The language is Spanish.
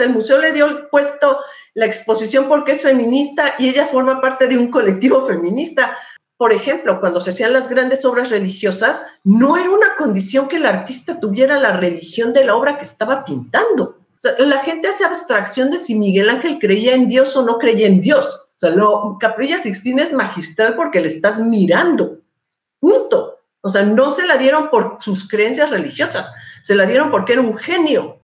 el museo le dio el puesto, la exposición porque es feminista y ella forma parte de un colectivo feminista. Por ejemplo, cuando se hacían las grandes obras religiosas, no era una condición que el artista tuviera la religión de la obra que estaba pintando. la gente hace abstracción de si Miguel Ángel creía en Dios o no creía en Dios. O sea, lo, Capilla Sixtina es magistral porque le estás mirando. Punto. O sea, no se la dieron por sus creencias religiosas, se la dieron porque era un genio